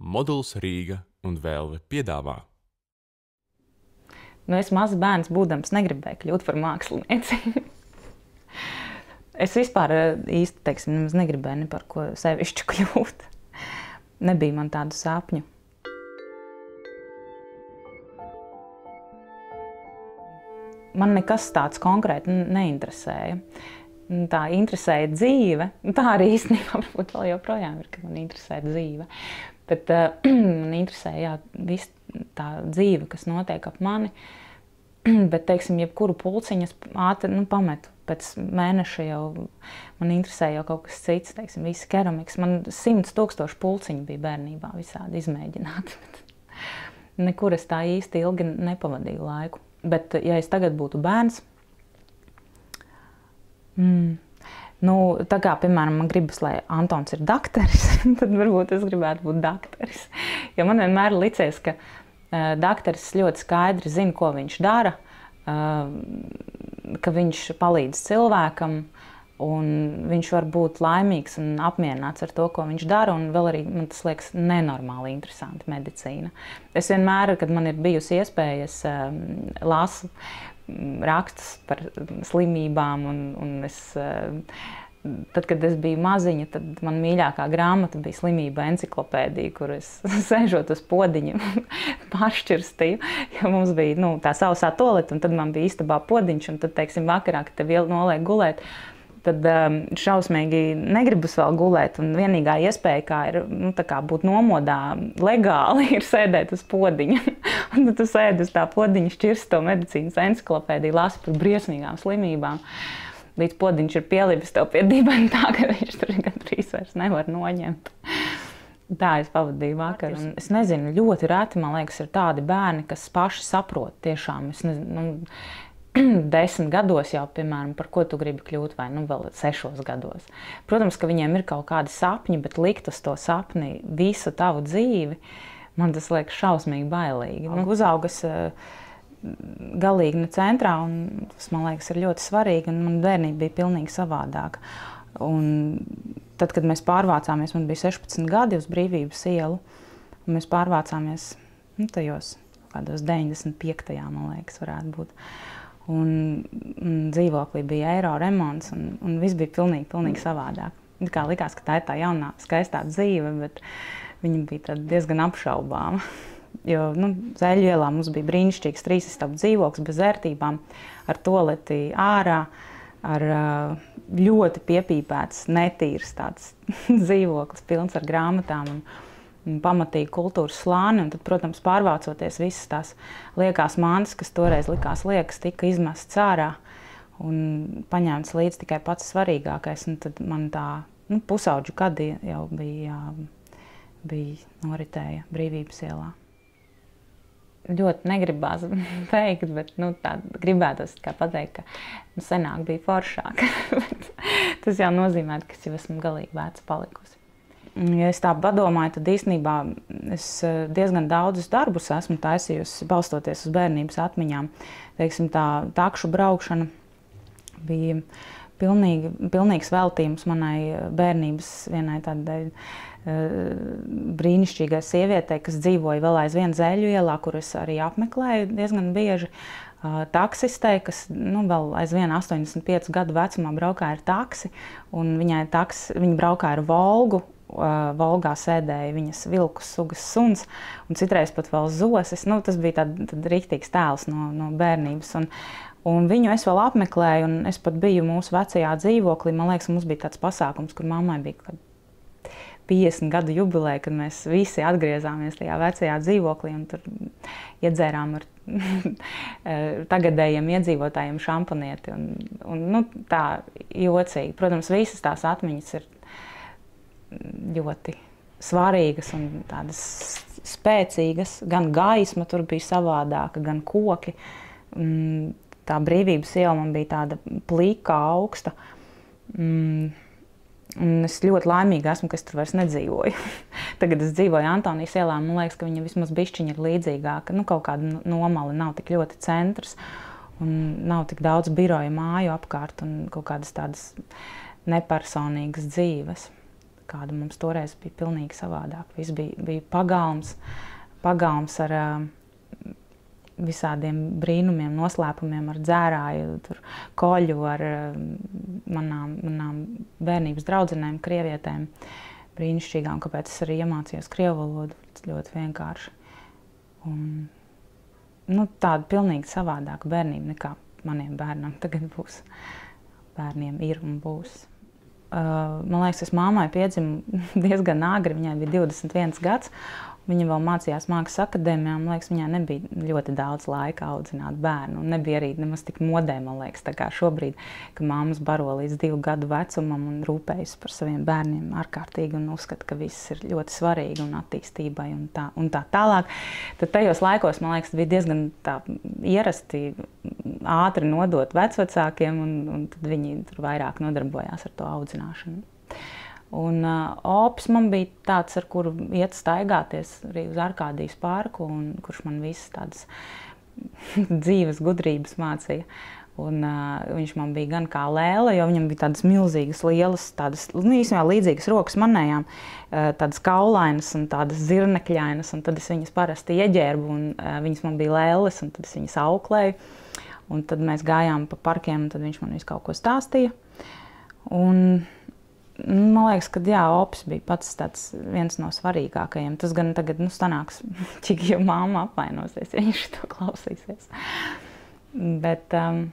Moduls Rīga un Vēlve piedāvā. Nu, es mazs bērns, būdams, negribēju kļūt par mākslinieci. es vispār eh, īsti teiksim, negribēju ne par ko sevišķi kļūt. Nebija man tādu sapņu. Man nekas tāds konkrēti neinteresēja. Tā interesēja dzīve. Tā arī īstenībā varbūt vēl joprojām ir, ka man interesē dzīve. Bet uh, man interesē jā, tā dzīve, kas notiek ap mani. Bet, teiksim, jebkuru pulciņu es ātri nu, pametu. Pēc mēneša jau man interesē jau kaut kas cits, teiksim, visi keramikas. Man simts tūkstoši pulciņu bija bērnībā visādi izmēģināti. Nekur es tā īsti ilgi nepavadīju laiku. Bet, ja es tagad būtu bērns, mm, nu, tā kā, piemēram, man gribas, lai Antons ir dakteris, tad varbūt es gribētu būt dakteris. Jo man vienmēr licies, ka uh, dakteris ļoti skaidri zina, ko viņš dara, uh, ka viņš palīdz cilvēkam, un viņš var būt laimīgs un apmierināts ar to, ko viņš dara. Un vēl arī man tas liekas nenormāli interesanti medicīna. Es vienmēr, kad man ir bijusi iespēja, es um, lasu rakstus par slimībām, un, un es uh, Tad, kad es biju maziņa, tad man mīļākā grāmata bija slimība encyklopēdija, kur es sēžot uz podziņa, pāršķirstīju. Jo mums bija nu, tā sausā toleta, un tad man bija istabā podziņš, un tad, teiksim, vakarā, kad tev noliek gulēt, tad um, šausmīgi negribas vēl gulēt. Un vienīgā iespēja, kā ir nu, kā būt nomodā, legāli, ir sēdēt uz podziņa. un tad tu sēdi uz tā podziņa, šķirsti to medicīnas encyklopēdiju, lasi par briesmīgām slimībām. Līdz podziņš ir pielipis tev pie dibena tā, ka viņš tur gandrīz vairs nevar noņemt. Tā es pavadīju vakaru. Un es nezinu, ļoti reti man liekas, ir tādi bērni, kas paši saprot tiešām. Es nezinu, nu, desmit gados jau, piemēram, par ko tu gribi kļūt, vai nu vēl sešos gados. Protams, ka viņiem ir kaut kādi sapņi, bet likt uz to sapni visu tavu dzīvi, man tas liekas šausmīgi bailīgi. Nu, uzaugas uh, galīgi ne centrā, un tas man liekas ir ļoti svarīgi, un man bērnība bija pilnīgi savādāka. Un tad, kad mēs pārvācāmies, man bija 16 gadi uz brīvības ielu, un mēs pārvācāmies nu, tajos kādos 95. man liekas, varētu būt. Un, un dzīvoklī bija eiro remonts, un, un viss bija pilnīgi, pilnīgi savādāk. It kā likās, ka tā ir tā jaunā, skaistā dzīve, bet viņa bija diezgan apšaubāma. Jo nu, Zēļu ielā mums bija brīnišķīgs trīsistabu dzīvoklis bez vērtībām, ar toleti ārā, ar ļoti piepīpēts, netīrs tāds dzīvoklis, pilns ar grāmatām. Un, pamatīgi kultūras slāni. Tad, protams, pārvācoties visas tās liekās mantas, kas toreiz likās liekas, tika izmestas ārā un paņemts līdzi tikai pats svarīgākais. Un tad man tā nu, pusauģu gadi jau bija, jā, bija noritēja brīvības ielā. Ļoti negribās teikt, bet nu, gribētos pateikt, ka nu, senāk bija foršāk. tas jau nozīmē, ka es jau esmu galīgi veca palikusi. Ja es tā padomāju, tad īstenībā es eh, diezgan daudzus darbus esmu taisījusi, balstoties uz bērnības atmiņām. Teiksim, tā takšu braukšana bija pilnīgi, pilnīgs veltījums manai eh, bērnības vienai tādai uh, brīnišķīgai sievietei, kas dzīvoja vēl aizvien Zēļu ielā, kur es arī apmeklēju diezgan bieži. Taksistei, kas nu, vēl aizvien 85 gadu vecumā braukāja ar taksi, viņai taks, viņa braukāja ar Volgu, Volgā sēdēja viņas vilku sugas suns, un citreiz pat vēl zosis. Nu, tas bija tāds rīktīgs tēls no, no bērnības. Un, un viņu es vēl apmeklēju, un es pat biju mūsu vecajā dzīvoklī. Man liekas, mums bija tāds pasākums, kur mammai bija 50 gadu jubileja, kad mēs visi atgriezāmies tajā vecajā dzīvoklī un tur iedzērām ar tagadējiem iedzīvotājiem šampanieti. Un, un, nu, tā jocīgi. Protams, visas tās atmiņas ir ļoti svarīgas un tādas spēcīgas. Gan gaisma tur bija savādāka, gan koki. Mm, tā brīvības iela man bija tāda plīka, augsta. Mm, Un es ļoti laimīga esmu, ka es tur vairs nedzīvoju. Tagad es dzīvoju Antonijas ielā. Man liekas, ka viņa vismaz bišķiņa ir līdzīgāka. Nu, kaut kāda nomala nav tik ļoti centrs. Un nav tik daudz biroja māju apkārt un kaut kādas tādas nepersonīgas dzīves kāda mums toreiz bija pilnīgi savādāk. Viss bija, bija pagalms, pagalms ar uh, visādiem brīnumiem, noslēpumiem, ar dzērāju, tur, koļu, ar uh, manām, manām bērnības draudzenēm, krievietēm. Brīnišķīgām, kāpēc es arī iemācījos krievu valodu. Ļoti vienkārši. Un, nu, tāda pilnīgi savādāka bērnība nekā maniem bērnam tagad būs. Bērniem ir un būs. Man liekas, es mammai piedzimu diezgan agri, viņai bija 21 gads. Viņa vēl mācījās mākslas akadēmijā. Man liekas, viņai nebija ļoti daudz laika audzināt bērnu. Nebija arī nemaz tik modē, man liekas, tā kā šobrīd, ka māmas baro līdz divu gadu vecumam un rūpējas par saviem bērniem ārkārtīgi un uzskata, ka viss ir ļoti svarīgi un attīstībai un tā, un tā tālāk. Tad tajos laikos, man liekas, bija diezgan tā ierasti ātri nodot vecvecākiem, un, un tad viņi tur vairāk nodarbojās ar to audzināšanu. Un uh, opis man bija tāds, ar kuru iet staigāties arī uz Arkādijas parku, un kurš man visas tādas dzīves gudrības mācīja. Un, uh, viņš man bija gan kā lēle, jo viņam bija tādas milzīgas, lielas, tādas nu, īstenībā līdzīgas rokas manējām, uh, tādas kaulainas un tādas zirnekļainas. Un tad es viņas parasti ieģērbu, un uh, viņas man bija lēles, un tad es viņas auklēju. Un tad mēs gājām pa parkiem, un viņš man visu kaut ko stāstīja. Un, Man liekas, ka jā, opis bija pats tāds viens no svarīgākajiem. Tas gan tagad nu, sanāks, cik jau māma apvainosies, ja viņš to klausīsies. Bet um,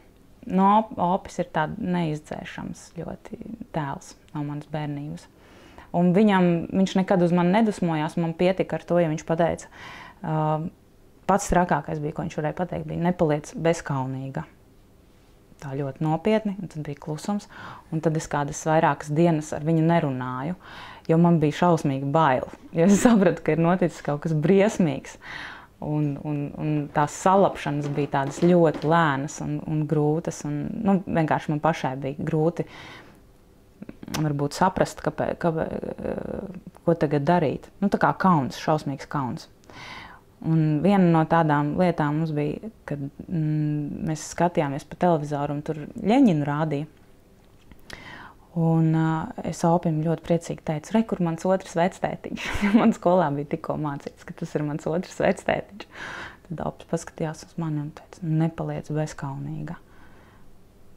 no opis ir tāds neizdzēšams ļoti tēls no manas bērnības. Un viņam, viņš nekad uz mani nedusmojās, man pietika ar to, ja viņš pateica, uh, pats trakākais bija, ko viņš varēja pateikt, bija nepaliec bezkaunīga tā ļoti nopietni, un tad bija klusums. Un tad es kādas vairākas dienas ar viņu nerunāju, jo man bija šausmīgi bail. Jo es sapratu, ka ir noticis kaut kas briesmīgs. Un, un, un tās salapšanas bija tādas ļoti lēnas un, un grūtas. Un, nu, vienkārši man pašai bija grūti varbūt, saprast, kāpēc, kāpēc, ko tagad darīt. Nu, tā kā kauns, šausmīgs kauns. Un viena no tādām lietām mums bija, kad mm, mēs skatījāmies pa televizoru un tur Ļeņinu rādīja. Un uh, es opim ļoti priecīgi teicu, re, kur mans otrs vectētiņš. man skolā bija tikko mācīts, ka tas ir mans otrs vectētiņš. Tad opis paskatījās uz mani un teica, nepaliec bezkaunīga.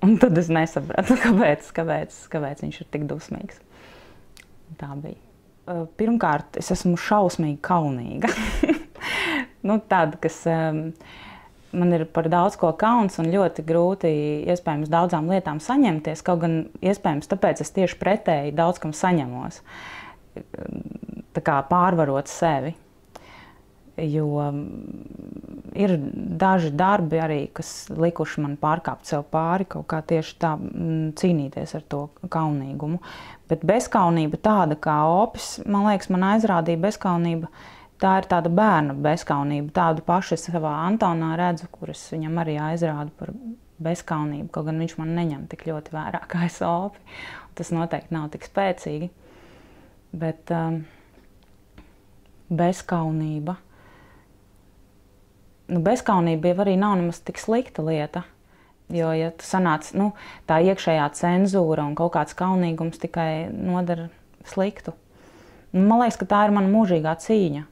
Un tad es nesapratu, kāpēc, kāpēc, kāpēc viņš ir tik dusmīgs. Tā bija. Pirmkārt, es esmu šausmīgi kaunīga. nu, tāda, kas um, man ir par daudz ko kauns un ļoti grūti iespējams daudzām lietām saņemties. Kaut gan iespējams tāpēc es tieši pretēji daudz kam saņemos, tā kā pārvarot sevi. Jo ir daži darbi arī, kas likuši man pārkāpt sev pāri, kaut kā tieši tā cīnīties ar to kaunīgumu. Bet bezkaunība tāda kā opis, man liekas, man aizrādīja bezkaunība uh, tā ir tāda bērna bezskaunība. Tādu pašu es savā Antonā redzu, kuras viņam arī aizrādu par bezskaunību. Kaut gan viņš man neņem tik ļoti vērā kā es opi. Tas noteikti nav tik spēcīgi. Bet um, bezskaunība. Nu, bezskaunība jau arī nav nemaz tik slikta lieta. Jo, ja tu sanāc, nu, tā iekšējā cenzūra un kaut kāds kaunīgums tikai nodara sliktu. Nu, man liekas, ka tā ir mana mūžīgā cīņa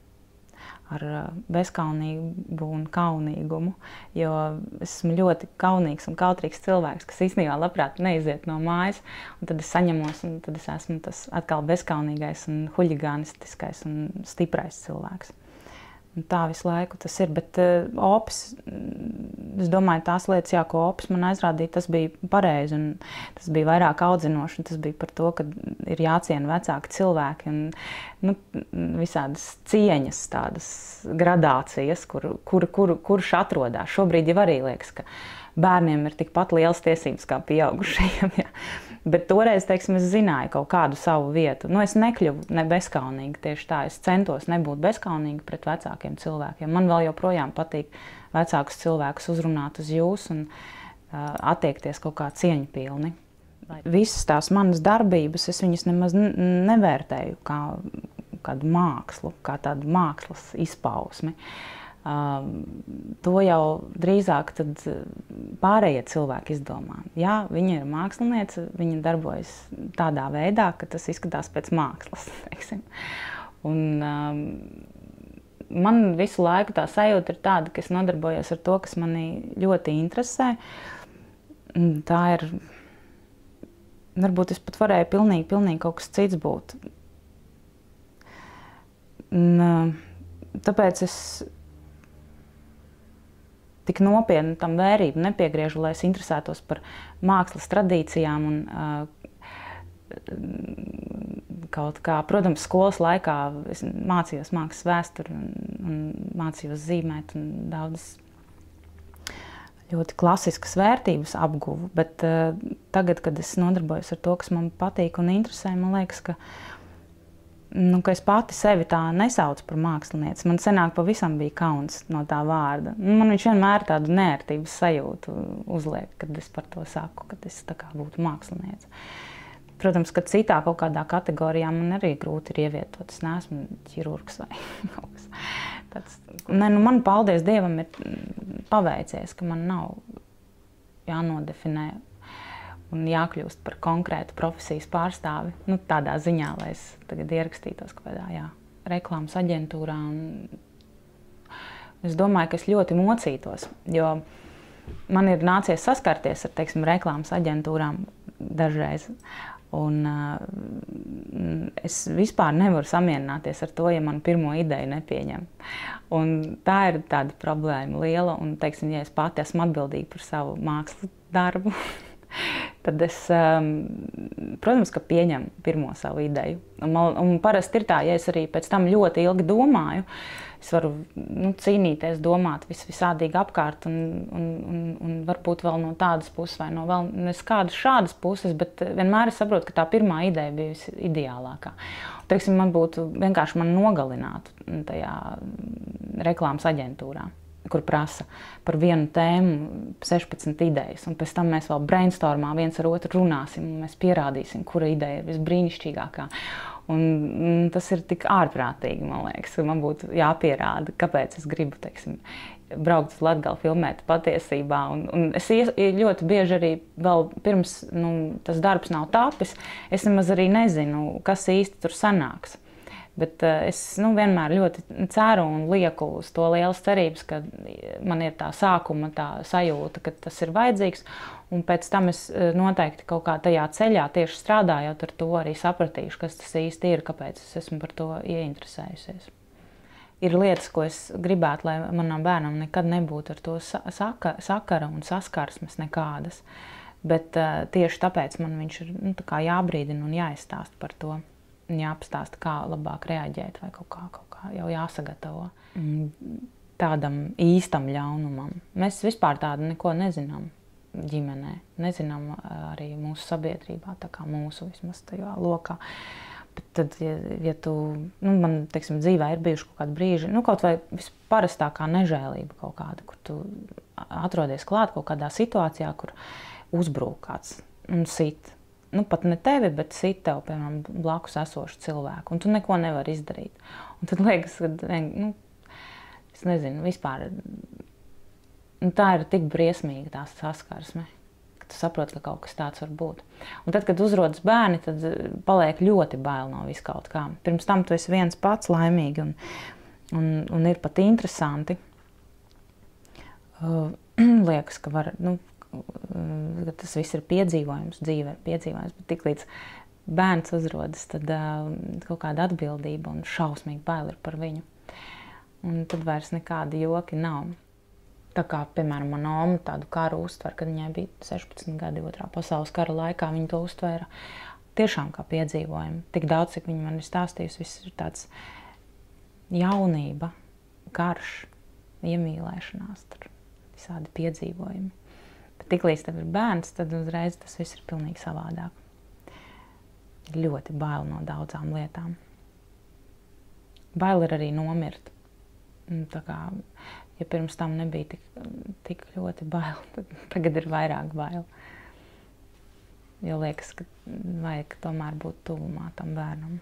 ar bezskaunību un kaunīgumu. Jo es esmu ļoti kaunīgs un kautrīgs cilvēks, kas īstenībā labprāt neiziet no mājas. Tad es saņemos, un tad es esmu tas atkal bezskaunīgais un huligānistiskais un stiprais cilvēks. Un tā visu laiku tas ir. Bet uh, opis, mm, es domāju, tās lietas, jā, ko opis man aizrādīja, tas bija pareizi. Tas bija vairāk audzinoši. Tas bija par to, ka ir jāciena vecāki cilvēki un nu, visādas cieņas, tādas gradācijas, kur, kur, kur, kurš atrodas. Šobrīd jau arī liekas, ka bērniem ir tikpat lielas tiesības kā pieaugušajiem. Ja. Bet toreiz, teiksim, es zināju kaut kādu savu vietu. Nu, es nekļuvu ne bezskaunīga tieši tā. Es centos nebūt bezskaunīga pret vecākiem cilvēkiem. Man vēl joprojām patīk vecākus cilvēkus uzrunāt uz jūs un uh, attiekties kaut kā cieņpilni. Visas tās manas darbības, es viņas nemaz nevērtēju kā kādu mākslu, kā tādu mākslas izpausmi. To jau drīzāk pārējie cilvēki izdomā. Jā, viņa ir māksliniece, viņa darbojas tādā veidā, ka tas izskatās pēc mākslas. Teiksim. Un, um, man visu laiku tā sajūta ir tāda, ka es nodarbojos ar to, kas manī ļoti interesē. Tā ir. Varbūt es pat varēju pilnīgi, pilnīgi kaut kas cits būt. Un, tāpēc es tik nopietni tam vērību nepiegriežu, lai es interesētos par mākslas tradīcijām un uh, kaut kā, protams, skolas laikā es mācījos mākslas vēsturi un, un mācījos zīmēt un daudzas ļoti klasiskas vērtības apguvu, bet uh, tagad, kad es nodarbojos ar to, kas man patīk un interesē, man liekas, ka, nu, ka es pati sevi tā nesaucu par mākslinieci. Man senāk pavisam bija kauns no tā vārda. Man viņš vienmēr tādu nērtības sajūtu uzliek, kad es par to saku, kad es tā kā būtu mākslinieci. Protams, ka citā kaut kādā kategorijā man arī grūti ir ievietot. Es neesmu ķirurgs vai kaut kas tāds. Ne, nu man, paldies Dievam, ir paveicies, ka man nav jānodefinē un jākļūst par konkrētu profesijas pārstāvi. Nu, tādā ziņā, lai es tagad ierakstītos kaut kādā jā, reklāmas aģentūrā. Es domāju, ka es ļoti mocītos, jo man ir nācies saskarties ar teiksim, reklāmas aģentūrām dažreiz. Un, uh, es vispār nevaru samierināties ar to, ja man pirmo ideju nepieņem. Un tā ir tāda problēma liela. Un, teiksim, ja es pati esmu atbildīga par savu mākslas darbu, tad es, um, protams, ka pieņemu pirmo savu ideju. Un, un parasti ir tā, ja es arī pēc tam ļoti ilgi domāju, es varu nu, cīnīties, domāt vis, visādīgi apkārt, un, un, un, un varbūt vēl no tādas puses, vai no vēl kādas šādas puses, bet vienmēr es saprotu, ka tā pirmā ideja bija visideālākā. Teiksim, man būtu vienkārši man nogalinātu tajā reklāmas aģentūrā kur prasa par vienu tēmu 16 idejas, un pēc tam mēs vēl brainstormā viens ar otru runāsim, un mēs pierādīsim, kura ideja ir visbrīnišķīgākā. Un, un tas ir tik ārprātīgi, man liekas, ka man būtu jāpierāda, kāpēc es gribu teiksim, braukt uz Latviju, filmēt patiesībā. Un, un es ļoti bieži arī vēl pirms nu, tas darbs nav tapis, es nemaz arī nezinu, kas īsti tur sanāks. Bet uh, es nu, vienmēr ļoti ceru un lieku uz to lielas cerības, ka man ir tā sākuma tā sajūta, ka tas ir vajadzīgs. Un pēc tam es eh, noteikti kaut kā tajā ceļā, tieši strādājot ar to, arī sapratīšu, kas tas īsti ir, kāpēc es esmu par to ieinteresējusies. Ir lietas, ko es gribētu, lai manam bērnam nekad nebūtu ar to saka, sakara un saskarsmes nekādas. Bet uh, tieši tāpēc man viņš ir nu, jābrīdina un jāizstāsta par to jāapstāsta, kā labāk reaģēt, vai kaut kā, kaut kā. Jau jāsagatavo. Mm, tādam īstam ļaunumam. Mēs vispār tādu neko nezinām ģimenē, nezinām arī mūsu sabiedrībā, tā kā mūsu vismaz tajā lokā. Bet tad, ja, ja tu, nu, man, teiksim, dzīvē ir bijuši kaut kādi brīži, nu, kaut vai visparastākā nežēlība kaut kāda, kur tu atrodies klāt kaut kādā situācijā, kur uzbrūk kāds un sit nu, pat ne tevi, bet citu tev, piemēram, blakus esošu cilvēku, un tu neko nevari izdarīt. Un tad liekas, ka, nu, es nezinu, vispār nu, tā ir tik briesmīga tā saskarsme. Tu saproti, ka kaut kas tāds var būt. Un tad, kad uzrodas bērni, tad eh, paliek ļoti bail no vis kaut kā. Pirms tam tu esi viens pats laimīgs un, un, un ir pat interesanti. Uh, liekas, ka var, nu, tas viss ir piedzīvojums, dzīve ir piedzīvojums. Bet tiklīdz bērns uzrodas, tad uh, kaut kāda atbildība un šausmīga baila ir par viņu. Un tad vairs nekādi joki nav. Tā kā, piemēram, manā omā tādu karu uztver, kad viņai bija 16 gadi, otrā pasaules kara laikā, viņa to uztvēra tiešām kā piedzīvojumu. Tik daudz, cik viņa man ir stāstījusi, viss ir tāds jaunība, karš, iemīlēšanās, visādi piedzīvojumi. Bet tiklīdz tev ir bērns, tad uzreiz tas viss ir pilnīgi savādāk. Ir ļoti bail no daudzām lietām. Bail ir arī nomirt. Tā kā, ja pirms tam nebija tik, tik ļoti bail, tad tagad ir vairāk bail. Jo liekas, ka vajag tomēr būt tuvumā tam bērnam.